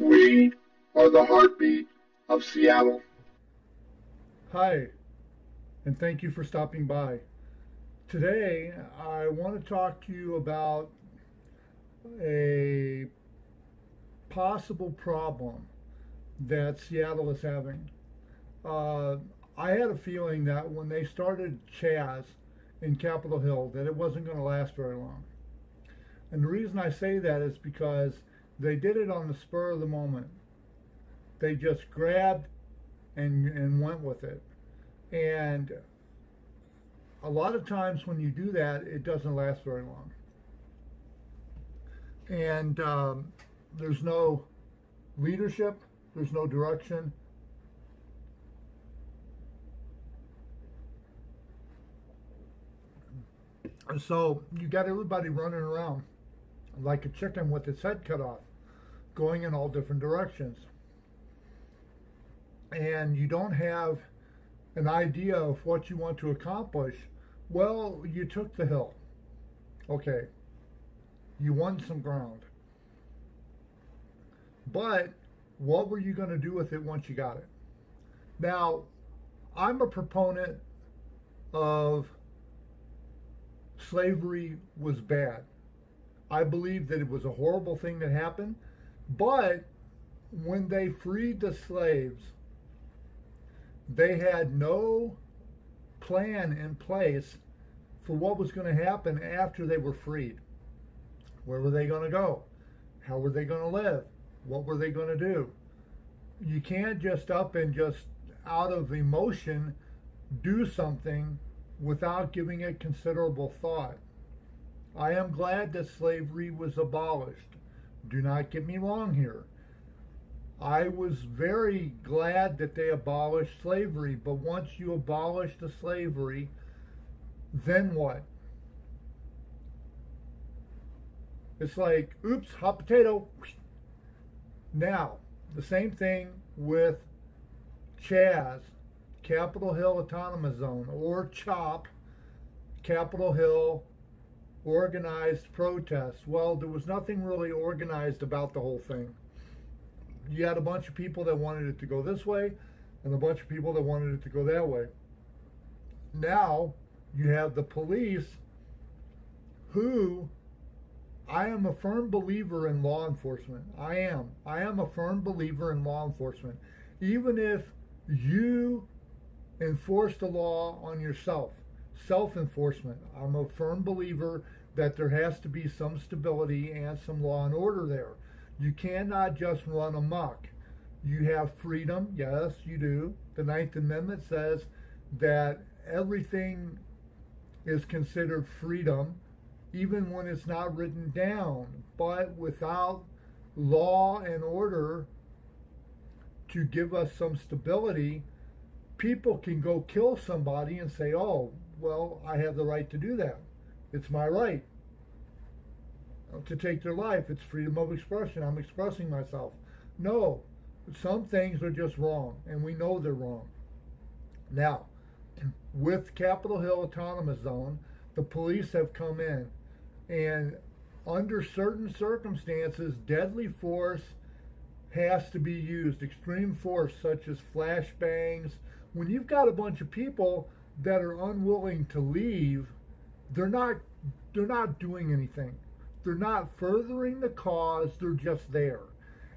We are the heartbeat of Seattle. Hi, and thank you for stopping by. Today, I want to talk to you about a possible problem that Seattle is having. Uh, I had a feeling that when they started Chaz in Capitol Hill, that it wasn't going to last very long. And the reason I say that is because they did it on the spur of the moment. They just grabbed and and went with it. And a lot of times when you do that, it doesn't last very long. And um, there's no leadership, there's no direction. So you got everybody running around like a chicken with its head cut off, going in all different directions. And you don't have an idea of what you want to accomplish. Well, you took the hill. Okay. You won some ground. But what were you going to do with it once you got it? Now, I'm a proponent of slavery was bad. I believe that it was a horrible thing that happened, but when they freed the slaves, they had no plan in place for what was going to happen after they were freed. Where were they going to go? How were they going to live? What were they going to do? You can't just up and just out of emotion do something without giving it considerable thought. I am glad that slavery was abolished. Do not get me wrong here. I was very glad that they abolished slavery, but once you abolish the slavery, then what? It's like, oops, hot potato. Now, the same thing with Chaz, Capitol Hill Autonomous Zone, or CHOP, Capitol Hill Organized Protest. Well, there was nothing really organized about the whole thing. You had a bunch of people that wanted it to go this way, and a bunch of people that wanted it to go that way. Now, you have the police who I am a firm believer in law enforcement. I am. I am a firm believer in law enforcement. Even if you enforce the law on yourself, self enforcement. I'm a firm believer that there has to be some stability and some law and order there. You cannot just run amok. You have freedom, yes, you do. The Ninth Amendment says that everything is considered freedom, even when it's not written down. But without law and order to give us some stability, people can go kill somebody and say, oh, well, I have the right to do that. It's my right to take their life. It's freedom of expression. I'm expressing myself. No, some things are just wrong, and we know they're wrong. Now, with Capitol Hill Autonomous Zone, the police have come in, and under certain circumstances, deadly force has to be used. Extreme force, such as flashbangs. When you've got a bunch of people that are unwilling to leave, they're not they're not doing anything. They're not furthering the cause, they're just there.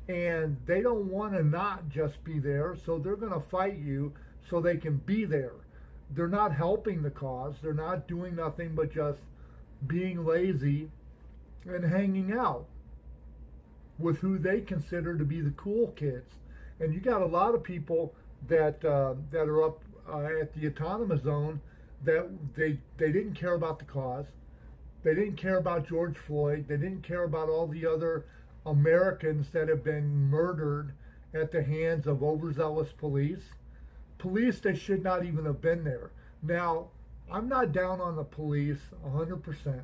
And they don't want to not just be there, so they're going to fight you so they can be there. They're not helping the cause, they're not doing nothing but just being lazy and hanging out with who they consider to be the cool kids. And you got a lot of people that uh, that are up uh, at the autonomous zone that they they didn't care about the cause. They didn't care about George Floyd. They didn't care about all the other Americans that have been murdered at the hands of overzealous police. Police that should not even have been there. Now, I'm not down on the police 100%.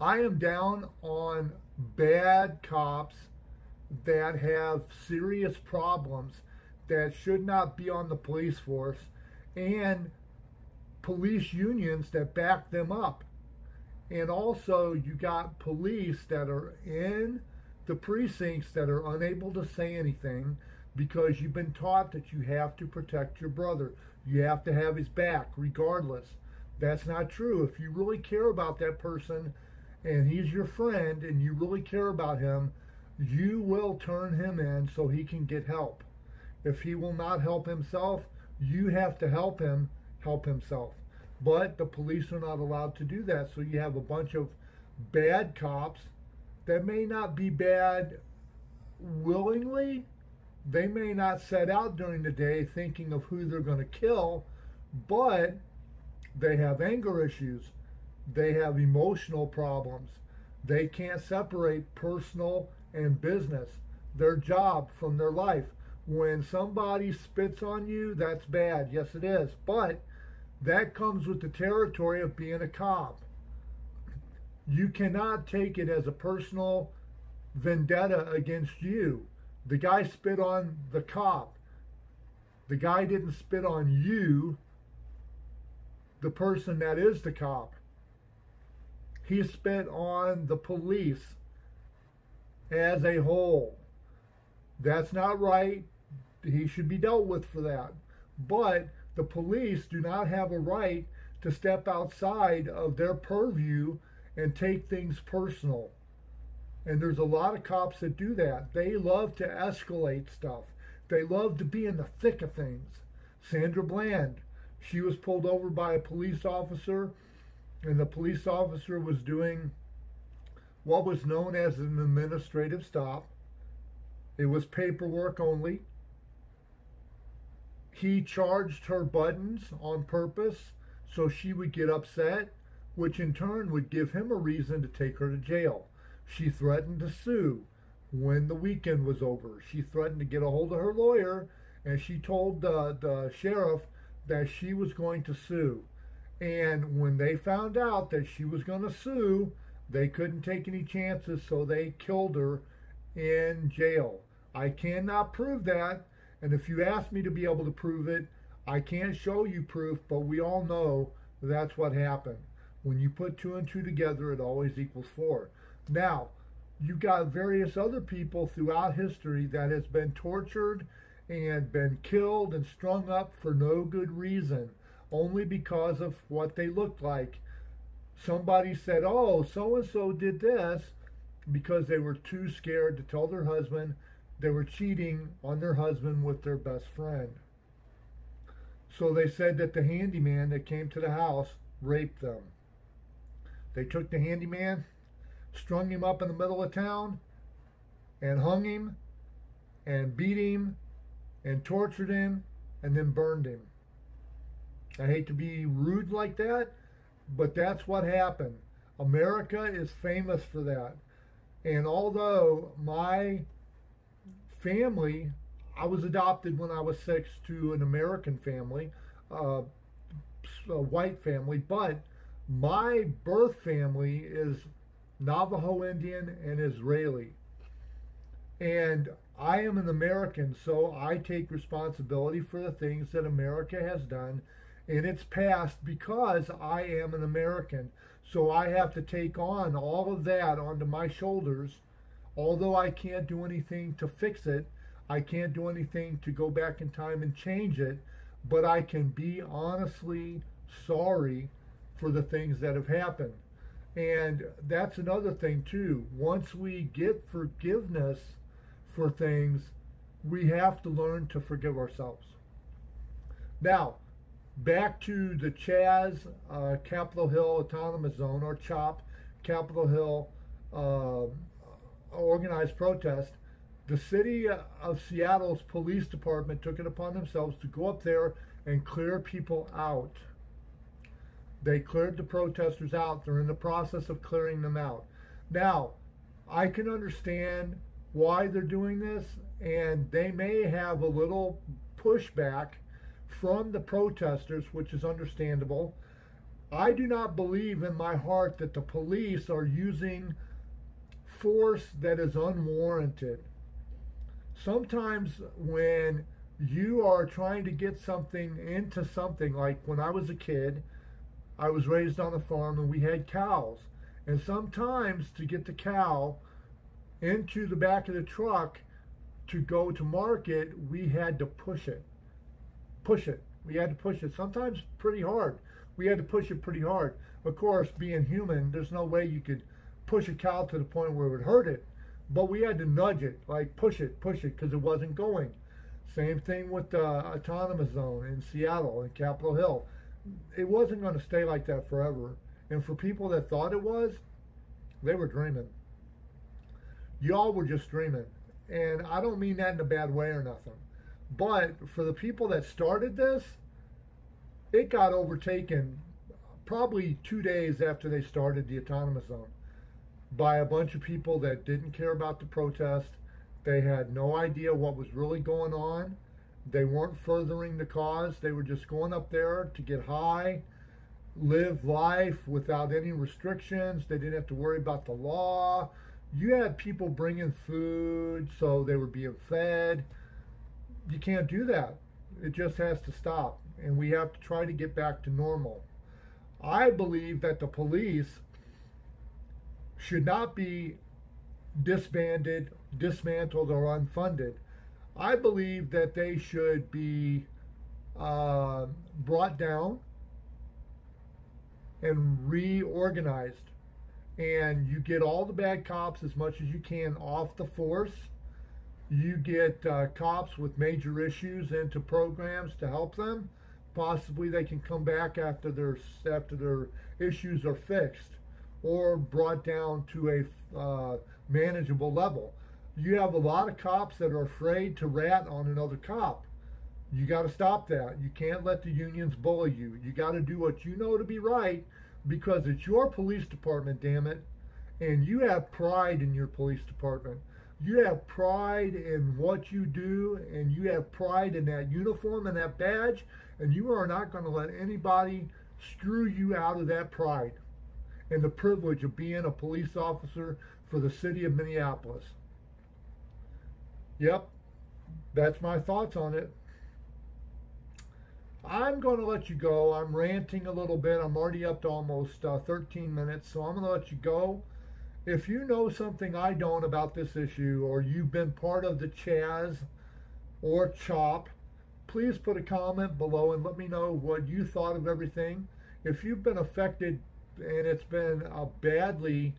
I am down on bad cops that have serious problems that should not be on the police force and police unions that back them up. And also, you got police that are in the precincts that are unable to say anything because you've been taught that you have to protect your brother. You have to have his back regardless. That's not true. If you really care about that person and he's your friend and you really care about him, you will turn him in so he can get help. If he will not help himself, you have to help him help himself. But the police are not allowed to do that. So you have a bunch of bad cops that may not be bad willingly. They may not set out during the day thinking of who they're going to kill, but they have anger issues. They have emotional problems. They can't separate personal and business, their job from their life. When somebody spits on you, that's bad. Yes, it is. But that comes with the territory of being a cop. You cannot take it as a personal vendetta against you. The guy spit on the cop. The guy didn't spit on you, the person that is the cop. He spit on the police as a whole. That's not right. He should be dealt with for that. But the police do not have a right to step outside of their purview and take things personal. And there's a lot of cops that do that. They love to escalate stuff. They love to be in the thick of things. Sandra Bland, she was pulled over by a police officer, and the police officer was doing what was known as an administrative stop. It was paperwork only. He charged her buttons on purpose so she would get upset which in turn would give him a reason to take her to jail. She threatened to sue when the weekend was over. She threatened to get a hold of her lawyer, and she told the, the sheriff that she was going to sue. And when they found out that she was going to sue, they couldn't take any chances, so they killed her in jail. I cannot prove that, and if you ask me to be able to prove it, I can't show you proof, but we all know that's what happened. When you put two and two together, it always equals four. Now, you've got various other people throughout history that has been tortured and been killed and strung up for no good reason, only because of what they looked like. Somebody said, oh, so and so did this because they were too scared to tell their husband they were cheating on their husband with their best friend. So they said that the handyman that came to the house raped them. They took the handyman, strung him up in the middle of town, and hung him, and beat him, and tortured him, and then burned him. I hate to be rude like that, but that's what happened. America is famous for that. And although my family, I was adopted when I was six to an American family, uh, a white family, but my birth family is Navajo Indian and Israeli. And I am an American, so I take responsibility for the things that America has done in its past because I am an American. So I have to take on all of that onto my shoulders. Although I can't do anything to fix it, I can't do anything to go back in time and change it, but I can be honestly sorry for the things that have happened. And that's another thing, too. Once we get forgiveness for things, we have to learn to forgive ourselves. Now, back to the Chaz uh, Capitol Hill Autonomous Zone, or CHOP, Capitol Hill uh, organized protest. The city uh, of Seattle's police department took it upon themselves to go up there and clear people out. They cleared the protesters out. They're in the process of clearing them out. Now, I can understand why they're doing this, and they may have a little pushback from the protesters, which is understandable. I do not believe in my heart that the police are using force that is unwarranted. Sometimes when you are trying to get something into something, like when I was a kid, I was raised on a farm and we had cows. And sometimes to get the cow into the back of the truck to go to market, we had to push it. Push it. We had to push it. Sometimes pretty hard. We had to push it pretty hard. Of course, being human, there's no way you could push a cow to the point where it would hurt it. But we had to nudge it, like push it, push it, because it wasn't going. Same thing with the autonomous zone in Seattle and Capitol Hill. It wasn't going to stay like that forever. And for people that thought it was, they were dreaming. Y'all were just dreaming. And I don't mean that in a bad way or nothing. But for the people that started this, it got overtaken probably two days after they started the autonomous zone by a bunch of people that didn't care about the protest. They had no idea what was really going on. They weren't furthering the cause. They were just going up there to get high, live life without any restrictions. They didn't have to worry about the law. You had people bringing food, so they were being fed. You can't do that. It just has to stop. And we have to try to get back to normal. I believe that the police should not be disbanded, dismantled, or unfunded. I believe that they should be uh, brought down and reorganized. And you get all the bad cops as much as you can off the force. You get uh, cops with major issues into programs to help them. Possibly they can come back after their after their issues are fixed or brought down to a uh, manageable level. You have a lot of cops that are afraid to rat on another cop. You got to stop that. You can't let the unions bully you. You got to do what you know to be right because it's your police department, damn it. And you have pride in your police department. You have pride in what you do, and you have pride in that uniform and that badge, and you are not going to let anybody screw you out of that pride and the privilege of being a police officer for the city of Minneapolis. Yep, that's my thoughts on it. I'm going to let you go. I'm ranting a little bit. I'm already up to almost uh, 13 minutes, so I'm going to let you go. If you know something I don't about this issue, or you've been part of the Chaz or CHOP, please put a comment below and let me know what you thought of everything. If you've been affected and it's been uh, badly,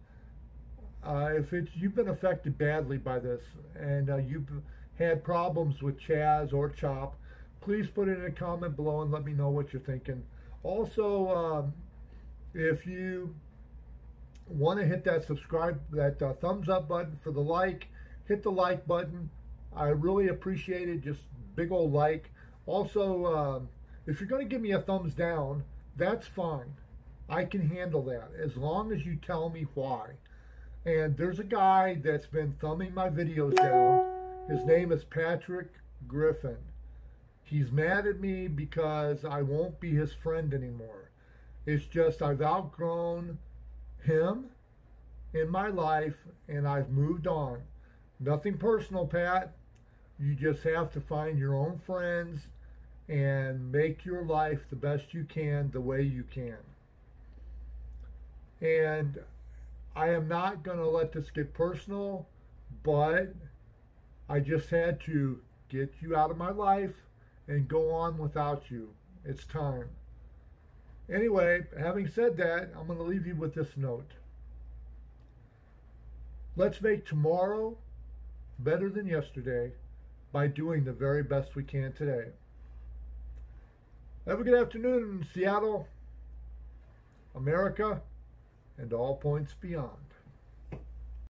uh, if it's you've been affected badly by this, and uh, you've had problems with Chaz or Chop, please put it in a comment below and let me know what you're thinking. Also, um, if you want to hit that subscribe, that uh, thumbs up button for the like, hit the like button. I really appreciate it. Just big old like. Also, uh, if you're going to give me a thumbs down, that's fine. I can handle that as long as you tell me why. And there's a guy that's been thumbing my videos down. His name is Patrick Griffin. He's mad at me because I won't be his friend anymore. It's just I've outgrown him in my life and I've moved on. Nothing personal, Pat. You just have to find your own friends and make your life the best you can the way you can. And I am not going to let this get personal, but I just had to get you out of my life and go on without you. It's time. Anyway, having said that, I'm going to leave you with this note. Let's make tomorrow better than yesterday by doing the very best we can today. Have a good afternoon Seattle, America and all points beyond.